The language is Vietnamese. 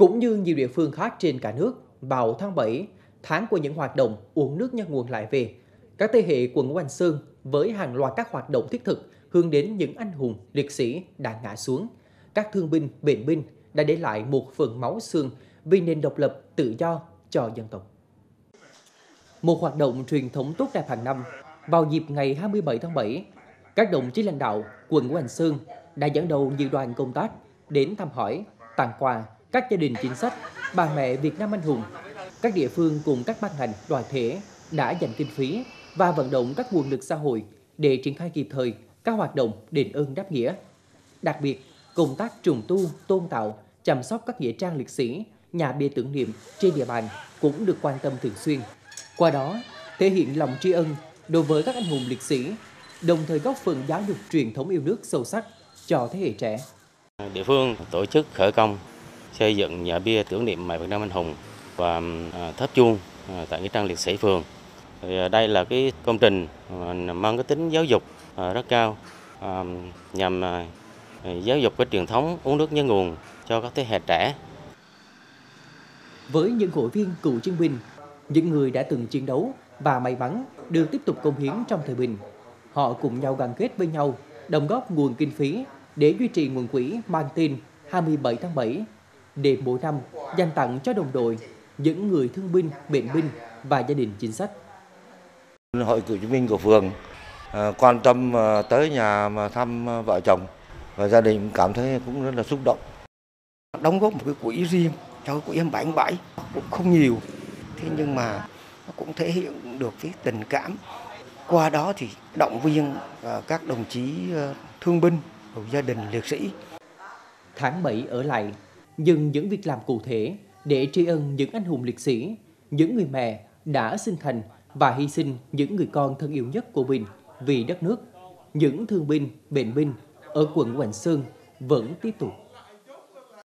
Cũng như nhiều địa phương khác trên cả nước, vào tháng 7, tháng của những hoạt động uống nước nhân nguồn lại về, các thế hệ quận Ngũ Hành Sơn với hàng loạt các hoạt động thiết thực hướng đến những anh hùng, liệt sĩ đã ngã xuống, các thương binh, bệnh binh đã để lại một phần máu xương vì nền độc lập tự do cho dân tộc. Một hoạt động truyền thống tốt đẹp hàng năm, vào dịp ngày 27 tháng 7, các đồng chí lãnh đạo quận Ngũ Hành Sơn đã dẫn đầu nhiều đoàn công tác đến thăm hỏi, tặng quà các gia đình chính sách, bà mẹ Việt Nam anh hùng. Các địa phương cùng các ban ngành, đoàn thể đã dành kinh phí và vận động các nguồn lực xã hội để triển khai kịp thời các hoạt động đền ơn đáp nghĩa. Đặc biệt, công tác trùng tu, tôn tạo, chăm sóc các nghĩa trang liệt sĩ, nhà bia tưởng niệm trên địa bàn cũng được quan tâm thường xuyên. Qua đó, thể hiện lòng tri ân đối với các anh hùng liệt sĩ, đồng thời góp phần giáo dục truyền thống yêu nước sâu sắc cho thế hệ trẻ. Địa phương tổ chức khởi công xây dựng nhà bia tưởng niệm mẹ Việt Nam anh hùng và à, tháp chuông à, tại nghĩa trang liệt sĩ phường. Thì à, đây là cái công trình mang cái tính giáo dục rất cao nhằm giáo dục cái truyền thống uống nước nhớ nguồn cho các thế hệ trẻ. Với những hội viên cựu chiến binh, những người đã từng chiến đấu và may mắn được tiếp tục công hiến trong thời bình, họ cùng nhau gắn kết với nhau, đồng góp nguồn kinh phí để duy trì nguồn quỹ mang tên 27 tháng 7 để mỗi năm dành tặng cho đồng đội, những người thương binh, bệnh binh và gia đình chính sách. Hội cựu chiến binh của phường à, quan tâm à, tới nhà mà thăm à, vợ chồng và gia đình cảm thấy cũng rất là xúc động. Đóng góp một cái quỹ riêng cho quỹ em bảy bảy cũng không nhiều, thế nhưng mà nó cũng thể hiện được cái tình cảm. Qua đó thì động viên các đồng chí thương binh, gia đình liệt sĩ. Tháng 7 ở lại nhưng những việc làm cụ thể để tri ân những anh hùng liệt sĩ, những người mẹ đã sinh thành và hy sinh những người con thân yêu nhất của mình vì đất nước. Những thương binh, bệnh binh ở quận Hoành Sơn vẫn tiếp tục